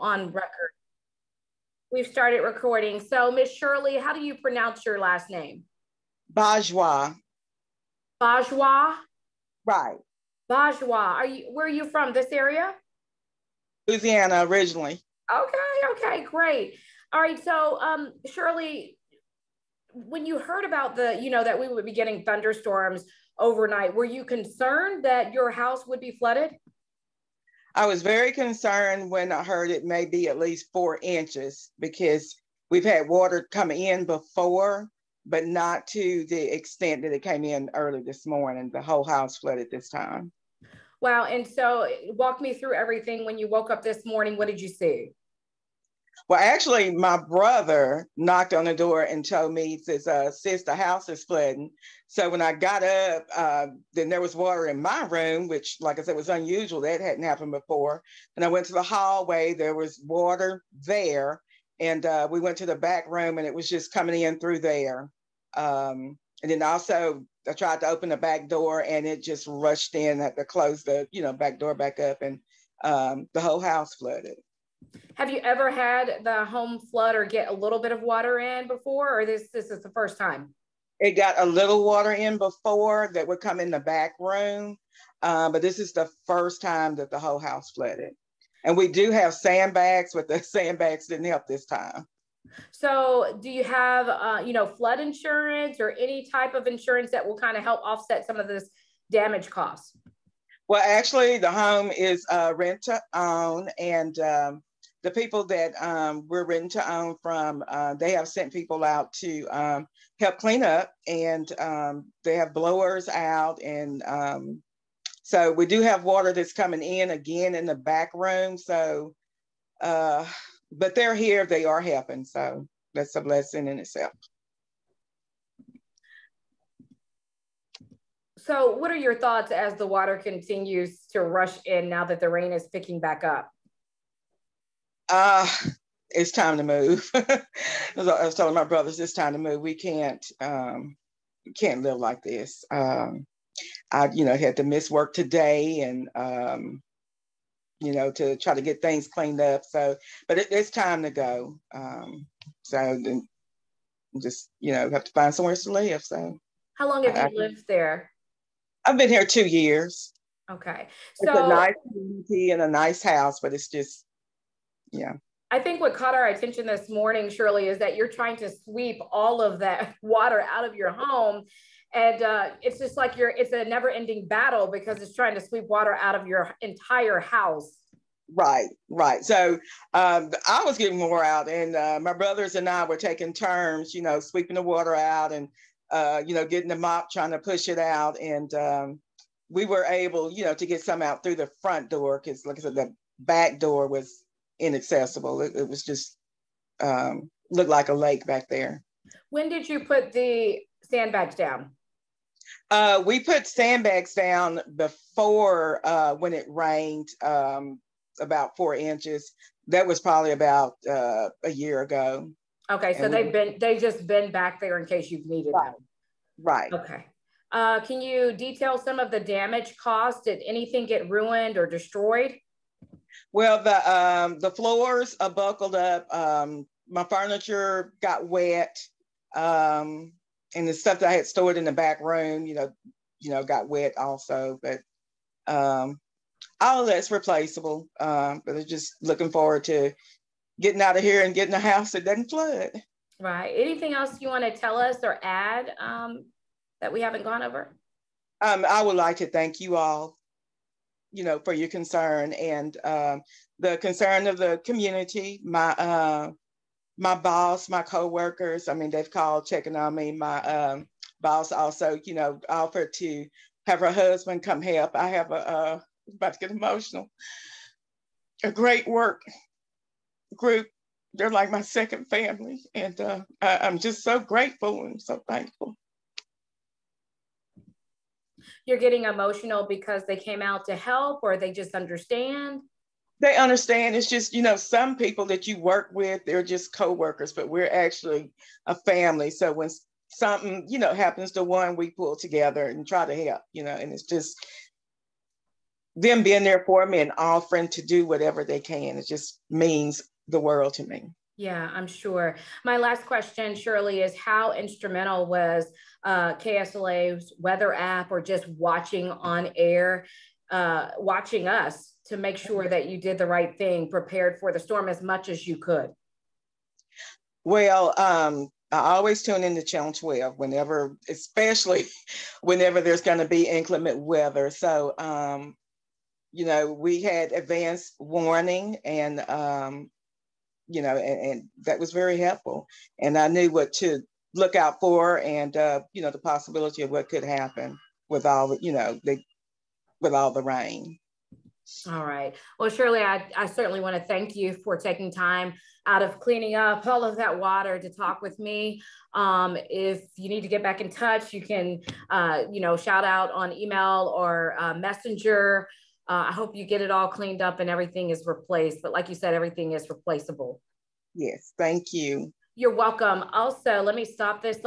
on record. We've started recording. So, Miss Shirley, how do you pronounce your last name? Bajoie. Bajoie? Right. Bajoie. Are you where are you from? This area? Louisiana originally. Okay, okay, great. All right. So um Shirley, when you heard about the, you know, that we would be getting thunderstorms overnight, were you concerned that your house would be flooded? I was very concerned when I heard it may be at least four inches because we've had water come in before, but not to the extent that it came in early this morning. The whole house flooded this time. Wow. And so walk me through everything. When you woke up this morning, what did you see? Well, actually, my brother knocked on the door and told me, says, uh, sis, the house is flooding. So when I got up, uh, then there was water in my room, which, like I said, was unusual. That hadn't happened before. And I went to the hallway, there was water there. And uh, we went to the back room and it was just coming in through there. Um, and then also I tried to open the back door and it just rushed in. I had to close the, you know, back door back up and um, the whole house flooded. Have you ever had the home flood or get a little bit of water in before, or this this is the first time? It got a little water in before that would come in the back room, uh, but this is the first time that the whole house flooded. And we do have sandbags, but the sandbags didn't help this time. So, do you have, uh, you know, flood insurance or any type of insurance that will kind of help offset some of this damage costs? Well, actually, the home is uh, rent to own, and um, the people that um, we're written to own from, uh, they have sent people out to um, help clean up and um, they have blowers out. And um, so we do have water that's coming in again in the back room. So, uh, but they're here, they are helping. So that's a blessing in itself. So, what are your thoughts as the water continues to rush in now that the rain is picking back up? Uh, it's time to move. I was telling my brothers, it's time to move. We can't, um, we can't live like this. Um, I, you know, had to miss work today and, um, you know, to try to get things cleaned up. So, but it, it's time to go. Um, so then just, you know, have to find somewhere to live. So, how long have you lived there? I've been here two years. Okay. So, it's a nice community and a nice house, but it's just yeah. I think what caught our attention this morning, Shirley, is that you're trying to sweep all of that water out of your home. And uh, it's just like you're, it's a never ending battle because it's trying to sweep water out of your entire house. Right, right. So um, I was getting more out, and uh, my brothers and I were taking turns, you know, sweeping the water out and, uh, you know, getting the mop, trying to push it out. And um, we were able, you know, to get some out through the front door because, like I said, the back door was inaccessible. It, it was just um, looked like a lake back there. When did you put the sandbags down? Uh, we put sandbags down before uh, when it rained um, about four inches. That was probably about uh, a year ago. Okay, so and they've we, been they've just been back there in case you've needed right. them. Right. Okay. Uh, can you detail some of the damage caused? Did anything get ruined or destroyed? Well, the um, the floors are buckled up. Um, my furniture got wet, um, and the stuff that I had stored in the back room, you know, you know, got wet also. But um, all of that's replaceable. Um, but I'm just looking forward to getting out of here and getting a house that doesn't flood. Right. Anything else you want to tell us or add um, that we haven't gone over? Um, I would like to thank you all you know, for your concern and um, the concern of the community. My uh, my boss, my coworkers, I mean, they've called checking on me. My um, boss also, you know, offered to have her husband come help. I have a, uh, about to get emotional, a great work group. They're like my second family. And uh, I, I'm just so grateful and so thankful you're getting emotional because they came out to help or they just understand? They understand. It's just, you know, some people that you work with, they're just co-workers, but we're actually a family. So when something, you know, happens to one, we pull together and try to help, you know, and it's just them being there for me and offering to do whatever they can. It just means the world to me. Yeah, I'm sure. My last question, Shirley, is how instrumental was uh, KSLA's weather app or just watching on air, uh, watching us to make sure that you did the right thing, prepared for the storm as much as you could? Well, um, I always tune into Channel 12 whenever, especially whenever there's going to be inclement weather. So, um, you know, we had advanced warning and, um, you know, and, and, that was very helpful. And I knew what to look out for and, uh, you know, the possibility of what could happen with all the, you know, the, with all the rain. All right. Well, Shirley, I, I certainly want to thank you for taking time out of cleaning up all of that water to talk with me. Um, if you need to get back in touch, you can, uh, you know, shout out on email or uh, messenger. Uh, I hope you get it all cleaned up and everything is replaced. But like you said, everything is replaceable. Yes, thank you. You're welcome. Also, let me stop this.